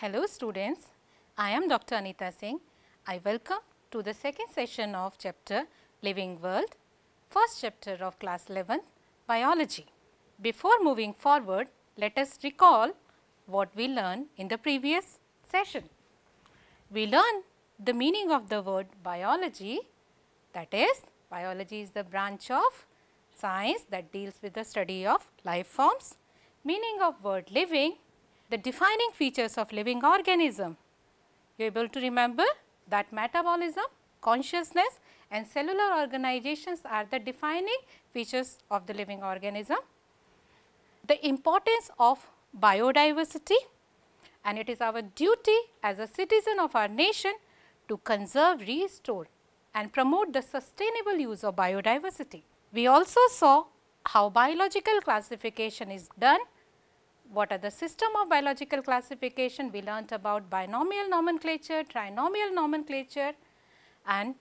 Hello students, I am Dr. Anita Singh. I welcome to the second session of chapter Living World, first chapter of class 11 Biology. Before moving forward, let us recall what we learned in the previous session. We learned the meaning of the word biology that is biology is the branch of science that deals with the study of life forms. Meaning of word living, the defining features of living organism. You are able to remember that metabolism, consciousness and cellular organizations are the defining features of the living organism. The importance of biodiversity and it is our duty as a citizen of our nation to conserve, restore and promote the sustainable use of biodiversity. We also saw how biological classification is done, what are the system of biological classification, we learnt about binomial nomenclature, trinomial nomenclature and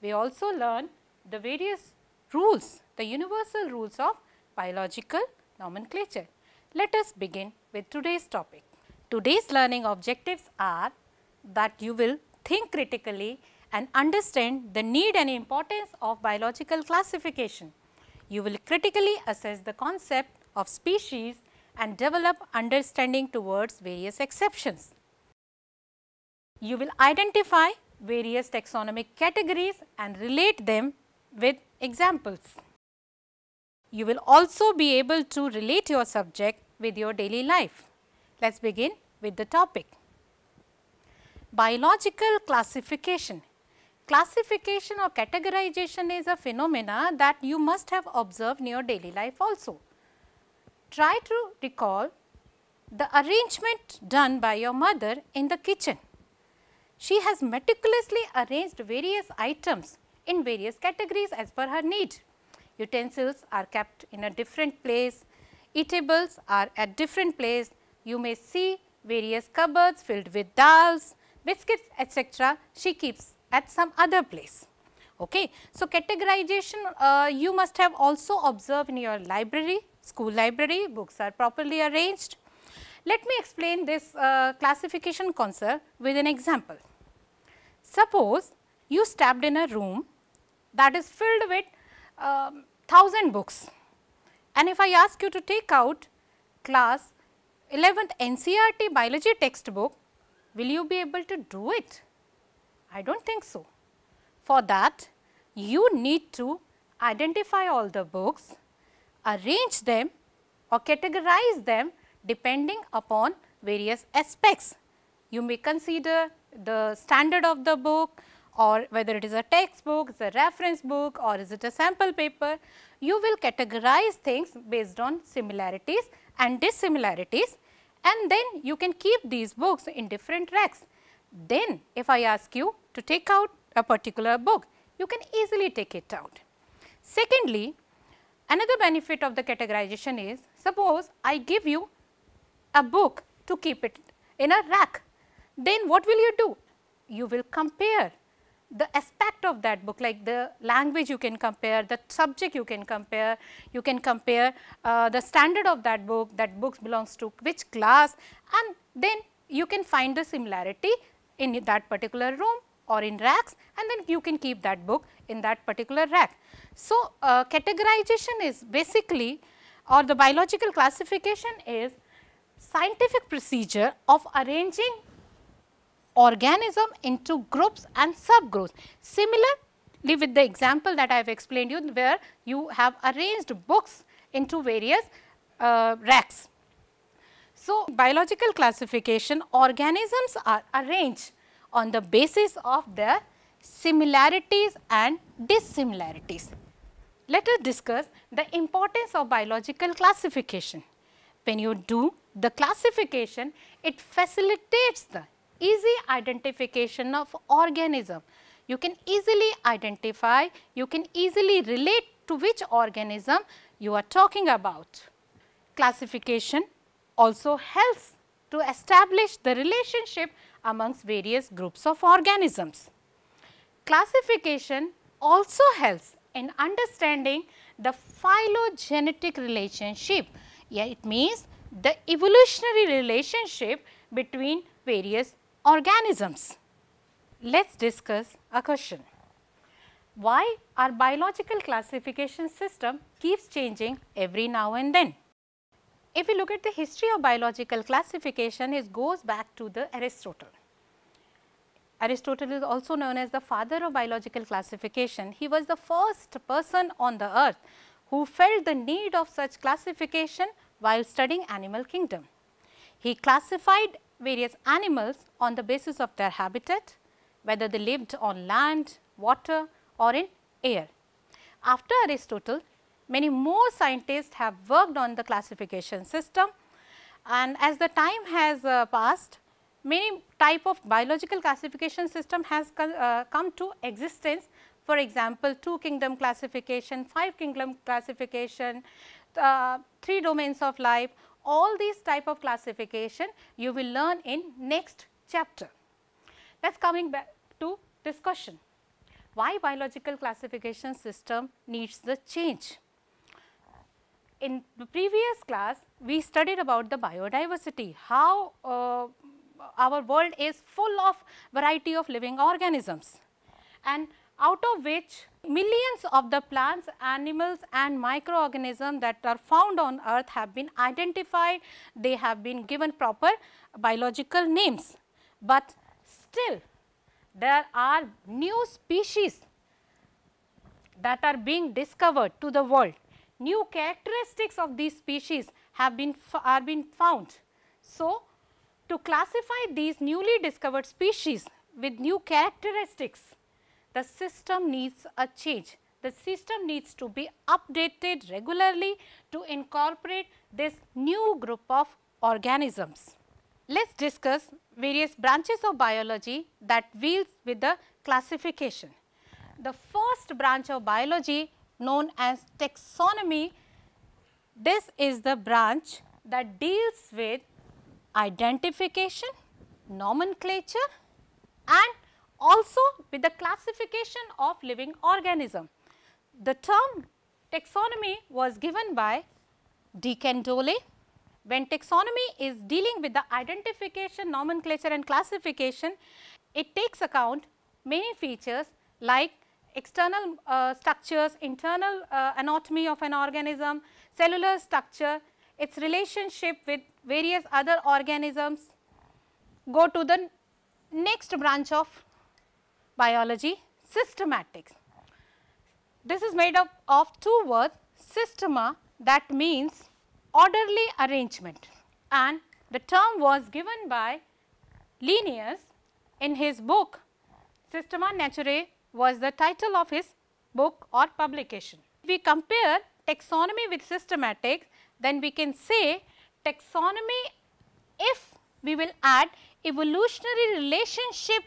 we also learned the various rules, the universal rules of biological nomenclature. Let us begin with today's topic. Today's learning objectives are that you will think critically and understand the need and importance of biological classification. You will critically assess the concept of species and develop understanding towards various exceptions. You will identify various taxonomic categories and relate them with examples. You will also be able to relate your subject with your daily life. Let us begin with the topic. Biological classification. Classification or categorization is a phenomena that you must have observed in your daily life also. Try to recall the arrangement done by your mother in the kitchen. She has meticulously arranged various items in various categories as per her need. Utensils are kept in a different place, eatables are at different place. You may see various cupboards filled with dals, biscuits etc. she keeps at some other place. Okay. So, categorization uh, you must have also observed in your library, school library, books are properly arranged. Let me explain this uh, classification concept with an example. Suppose you stepped in a room that is filled with um, 1000 books and if I ask you to take out class 11th NCERT biology textbook, will you be able to do it? I do not think so. For that, you need to identify all the books, arrange them or categorize them depending upon various aspects. You may consider the standard of the book or whether it is a textbook, is a reference book or is it a sample paper. You will categorize things based on similarities and dissimilarities and then you can keep these books in different racks. Then if I ask you to take out a particular book, you can easily take it out. Secondly, another benefit of the categorization is suppose I give you a book to keep it in a rack, then what will you do? You will compare the aspect of that book like the language you can compare, the subject you can compare, you can compare uh, the standard of that book, that book belongs to which class and then you can find the similarity in that particular room or in racks and then you can keep that book in that particular rack. So, uh, categorization is basically or the biological classification is scientific procedure of arranging organism into groups and subgroups. Similarly, with the example that I have explained you where you have arranged books into various uh, racks. So, biological classification organisms are arranged on the basis of their similarities and dissimilarities. Let us discuss the importance of biological classification. When you do the classification, it facilitates the easy identification of organism. You can easily identify, you can easily relate to which organism you are talking about. Classification also helps to establish the relationship amongst various groups of organisms. Classification also helps in understanding the phylogenetic relationship. Yeah, it means the evolutionary relationship between various organisms. Let us discuss a question. Why our biological classification system keeps changing every now and then? If we look at the history of biological classification, it goes back to the Aristotle. Aristotle is also known as the father of biological classification. He was the first person on the earth who felt the need of such classification while studying animal kingdom. He classified various animals on the basis of their habitat, whether they lived on land, water or in air. After Aristotle, many more scientists have worked on the classification system and as the time has uh, passed, many type of biological classification system has come, uh, come to existence. For example, two kingdom classification, five kingdom classification, uh, three domains of life, all these type of classification you will learn in next chapter. Let us coming back to discussion. Why biological classification system needs the change? In the previous class, we studied about the biodiversity, how uh, our world is full of variety of living organisms and out of which millions of the plants, animals and microorganisms that are found on earth have been identified, they have been given proper biological names. But still there are new species that are being discovered to the world. New characteristics of these species have been are been found. So, to classify these newly discovered species with new characteristics, the system needs a change. The system needs to be updated regularly to incorporate this new group of organisms. Let us discuss various branches of biology that deals with the classification. The first branch of biology known as taxonomy, this is the branch that deals with identification, nomenclature and also with the classification of living organism. The term taxonomy was given by de Candolle. When taxonomy is dealing with the identification, nomenclature and classification, it takes account many features like external uh, structures, internal uh, anatomy of an organism, cellular structure, its relationship with various other organisms. Go to the next branch of biology, systematics. This is made up of two words, systema that means orderly arrangement and the term was given by Linnaeus in his book Systema Naturae was the title of his book or publication. If we compare taxonomy with systematics, then we can say taxonomy if we will add evolutionary relationship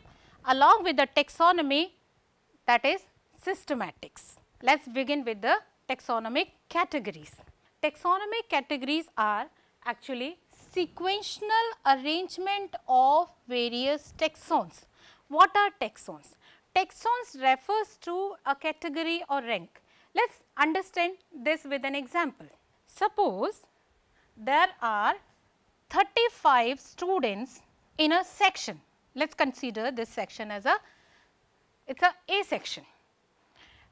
along with the taxonomy that is systematics. Let us begin with the taxonomic categories. Taxonomic categories are actually sequential arrangement of various taxons. What are taxons? Taxons refers to a category or rank. Let us understand this with an example. Suppose there are 35 students in a section. Let us consider this section as a, it is a A section.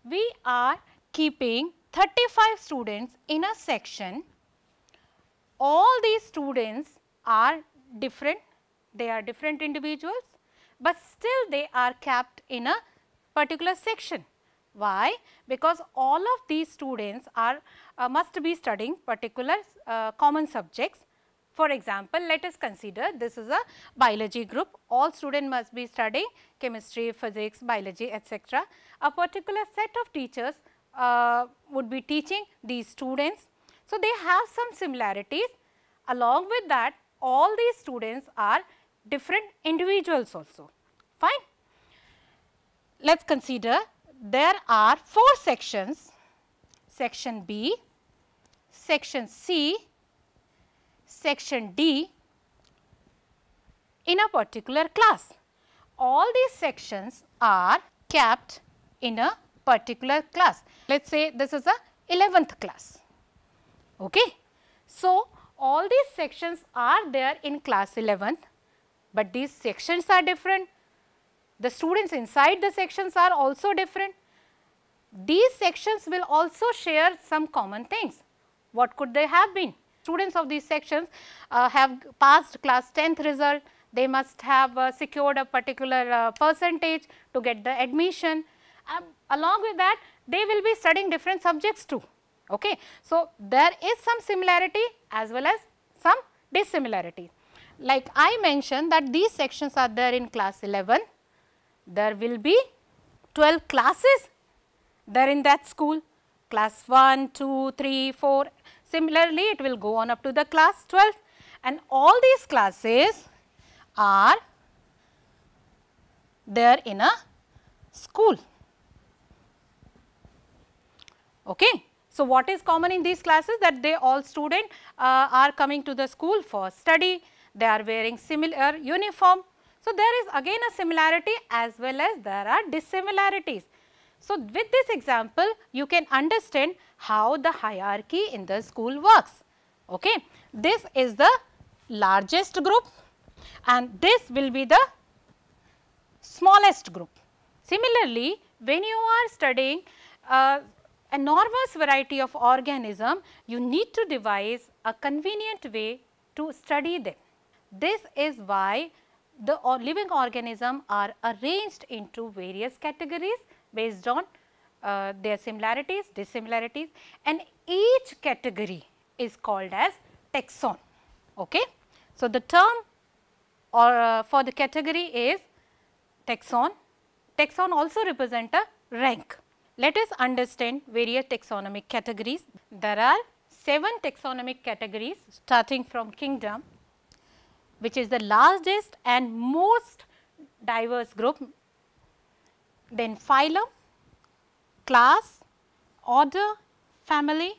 We are keeping 35 students in a section. All these students are different, they are different individuals but still they are kept in a particular section. Why? Because all of these students are must be studying particular uh, common subjects. For example, let us consider this is a biology group, all students must be studying chemistry, physics, biology etc. A particular set of teachers uh, would be teaching these students. So, they have some similarities along with that all these students are different individuals also, fine. Let us consider there are 4 sections, section B, section C, section D in a particular class. All these sections are kept in a particular class. Let us say this is a 11th class. Okay. So, all these sections are there in class 11th but these sections are different. The students inside the sections are also different. These sections will also share some common things. What could they have been? Students of these sections uh, have passed class 10th result, they must have uh, secured a particular uh, percentage to get the admission. Um, along with that, they will be studying different subjects too. Okay. So, there is some similarity as well as some dissimilarity. Like I mentioned that these sections are there in class 11, there will be 12 classes there in that school, class 1, 2, 3, 4, similarly it will go on up to the class 12 and all these classes are there in a school. Okay. So, what is common in these classes that they all student uh, are coming to the school for study, they are wearing similar uniform. So, there is again a similarity as well as there are dissimilarities. So, with this example you can understand how the hierarchy in the school works. Okay. This is the largest group and this will be the smallest group. Similarly, when you are studying uh, enormous variety of organism, you need to devise a convenient way to study them. This is why the living organism are arranged into various categories based on uh, their similarities, dissimilarities and each category is called as taxon. Okay? So, the term or uh, for the category is taxon. Taxon also represent a rank. Let us understand various taxonomic categories. There are 7 taxonomic categories starting from kingdom which is the largest and most diverse group. Then phylum, class, order, family,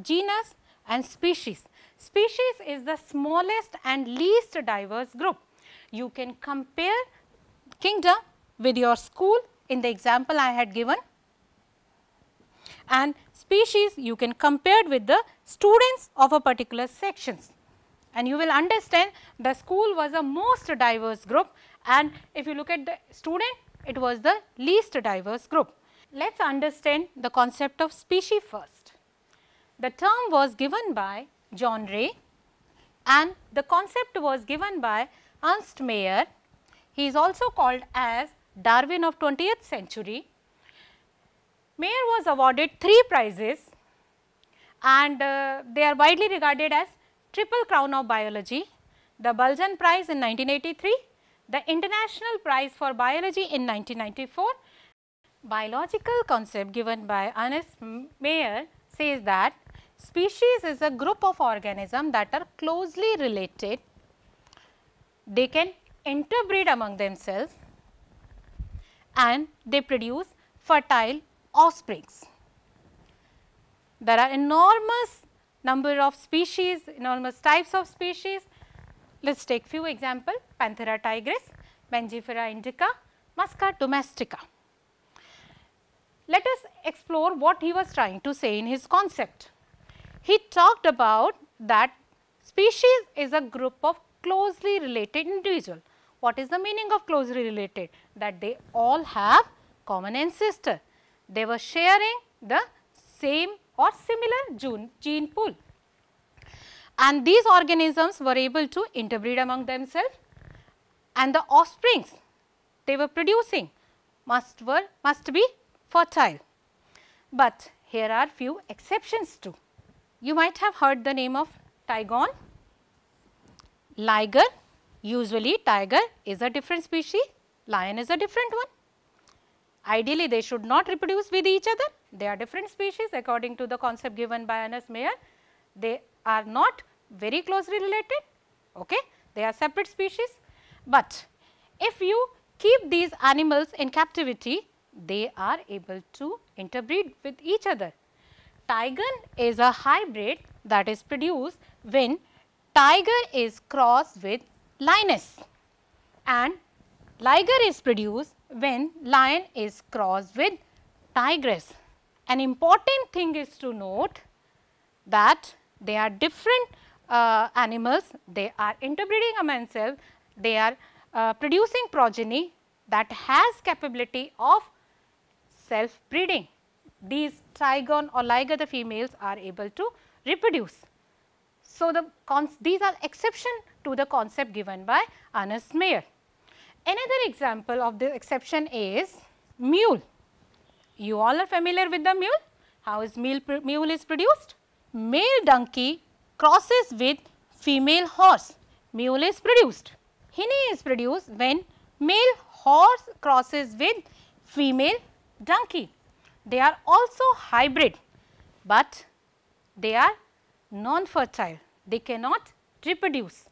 genus and species. Species is the smallest and least diverse group. You can compare kingdom with your school in the example I had given and species you can compare with the students of a particular sections and you will understand the school was a most diverse group and if you look at the student it was the least diverse group. Let us understand the concept of species first. The term was given by John Ray and the concept was given by Ernst Mayr. He is also called as Darwin of 20th century Mayr was awarded three prizes and uh, they are widely regarded as triple crown of biology, the Balzan prize in 1983, the international prize for biology in 1994. Biological concept given by Ernst Mayr says that species is a group of organisms that are closely related. They can interbreed among themselves and they produce fertile offsprings. There are enormous number of species, enormous types of species. Let us take few example Panthera tigris, Mangifera indica, Musca domestica. Let us explore what he was trying to say in his concept. He talked about that species is a group of closely related individual. What is the meaning of closely related? That they all have common ancestor they were sharing the same or similar gene, gene pool. And these organisms were able to interbreed among themselves and the offsprings they were producing must were must be fertile. But here are few exceptions too. You might have heard the name of tigon, liger, usually tiger is a different species, lion is a different one. Ideally, they should not reproduce with each other. They are different species according to the concept given by Ernst Mayr. They are not very closely related, okay? they are separate species. But if you keep these animals in captivity, they are able to interbreed with each other. Tigon is a hybrid that is produced when tiger is crossed with lioness and liger is produced when lion is crossed with tigress. An important thing is to note that they are different uh, animals, they are interbreeding among themselves, they are uh, producing progeny that has capability of self breeding. These tigon or liger females are able to reproduce. So, the these are exception to the concept given by Ernst Mayr. Another example of the exception is mule. You all are familiar with the mule. How is mule, mule is produced? Male donkey crosses with female horse. Mule is produced. Hinny is produced when male horse crosses with female donkey. They are also hybrid, but they are non-fertile. They cannot reproduce.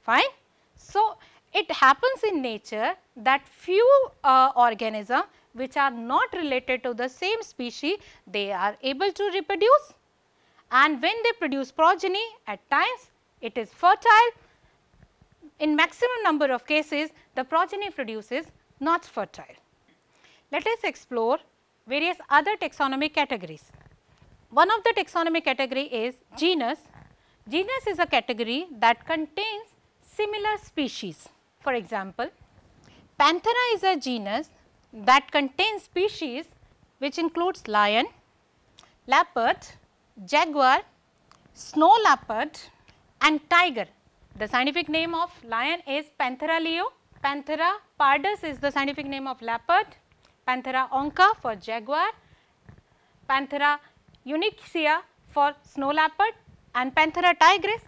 Fine. So, it happens in nature that few uh, organisms which are not related to the same species, they are able to reproduce and when they produce progeny at times it is fertile. In maximum number of cases the progeny produces not fertile. Let us explore various other taxonomic categories. One of the taxonomic category is genus. Genus is a category that contains similar species. For example, Panthera is a genus that contains species which includes lion, leopard, jaguar, snow leopard and tiger. The scientific name of lion is Panthera leo, Panthera pardus is the scientific name of leopard, Panthera onca for jaguar, Panthera uncia for snow leopard and Panthera tigris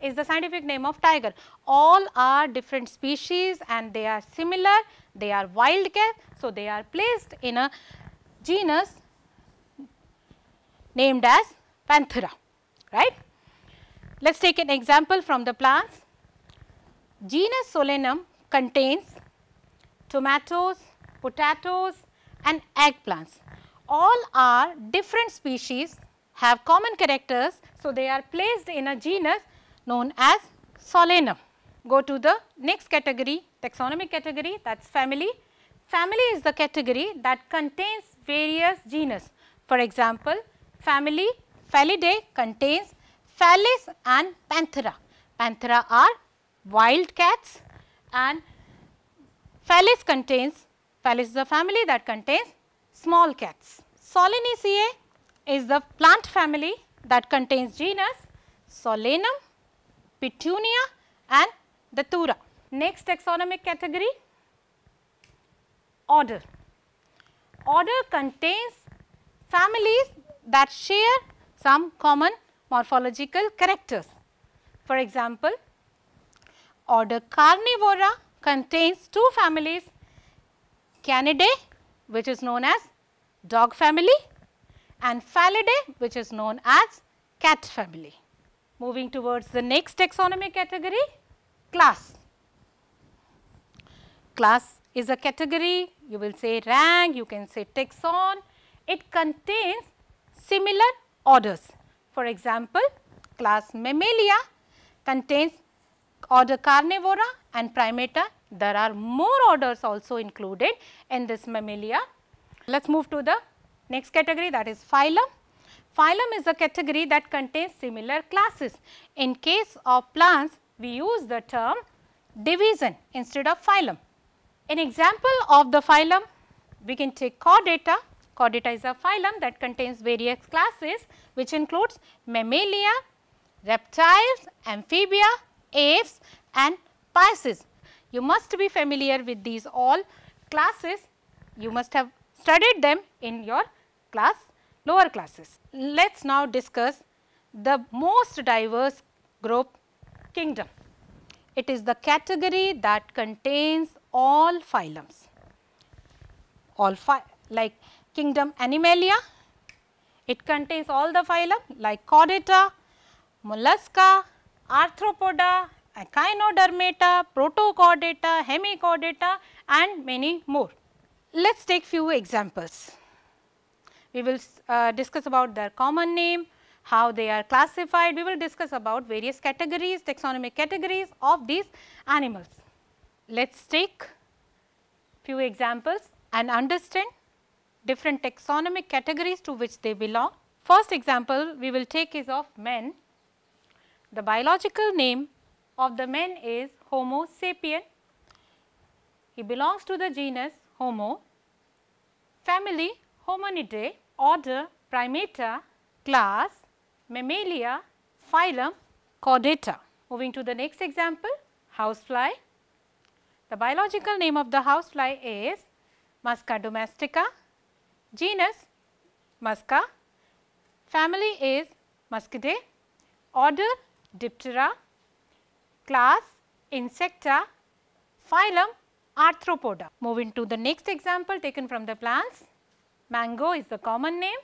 is the scientific name of tiger. All are different species and they are similar, they are wild cat. So, they are placed in a genus named as Panthera, right. Let us take an example from the plants. Genus Solanum contains tomatoes, potatoes and eggplants. All are different species have common characters. So, they are placed in a genus known as Solanum. Go to the next category, taxonomic category that is family. Family is the category that contains various genus. For example, family Felidae contains Felis and Panthera. Panthera are wild cats and Felis contains, Felis is a family that contains small cats. Solanaceae is the plant family that contains genus Solanum, Petunia and Datura. Next taxonomic category, order. Order contains families that share some common morphological characters. For example, order Carnivora contains two families Canidae which is known as dog family and Felidae which is known as cat family. Moving towards the next taxonomic category, class. Class is a category, you will say rank, you can say taxon. It contains similar orders. For example, class Mammalia contains order Carnivora and Primata. There are more orders also included in this Mammalia. Let us move to the next category that is phylum. Phylum is a category that contains similar classes. In case of plants, we use the term division instead of phylum. An example of the phylum, we can take Chordata. Phylum that contains various classes which includes Mammalia, reptiles, amphibia, aves and pisces. You must be familiar with these all classes. You must have studied them in your class lower classes. Let us now discuss the most diverse group kingdom. It is the category that contains all phylums, all like kingdom Animalia, it contains all the phylum like Chordata, Mollusca, Arthropoda, Echinodermata, Protochordata, Hemichordata and many more. Let us take few examples. We will uh, discuss about their common name, how they are classified. We will discuss about various categories, taxonomic categories of these animals. Let us take few examples and understand different taxonomic categories to which they belong. First example we will take is of men. The biological name of the men is Homo sapien. He belongs to the genus Homo, family Hominidae, order Primata, class Mammalia, phylum Chordata. Moving to the next example, housefly. The biological name of the housefly is Musca domestica, genus Musca, family is Muscidae, order Diptera, class Insecta, phylum Arthropoda. Moving to the next example taken from the plants, mango is the common name,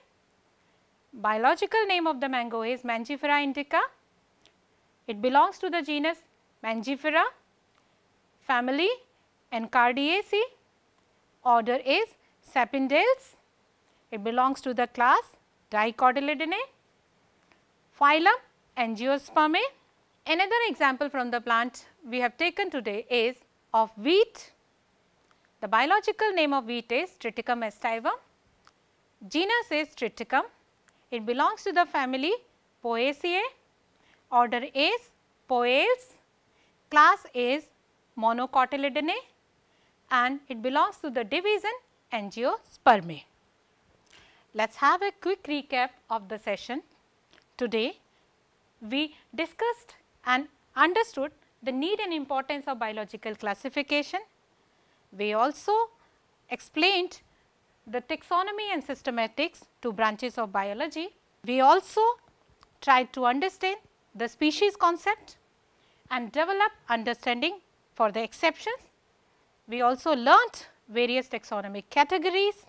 biological name of the mango is Mangifera indica, it belongs to the genus Mangifera, family Anacardiaceae, order is Sapindales, it belongs to the class Dicotyledonae, phylum Angiospermae. Another example from the plant we have taken today is of wheat. The biological name of wheat is Triticum aestivum, genus is Triticum, it belongs to the family Poaceae order is Poales, class is Monocotyledonae and it belongs to the division Angiospermae. Let us have a quick recap of the session. Today, we discussed and understood the need and importance of biological classification. We also explained the taxonomy and systematics, two branches of biology. We also tried to understand the species concept and develop understanding for the exceptions. We also learnt various taxonomic categories.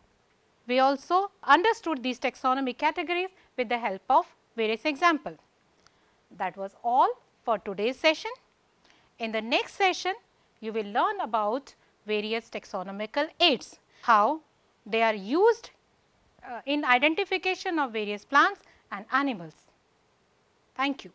We also understood these taxonomy categories with the help of various examples. That was all for today's session. In the next session, you will learn about various taxonomical aids, how they are used uh, in identification of various plants and animals. Thank you.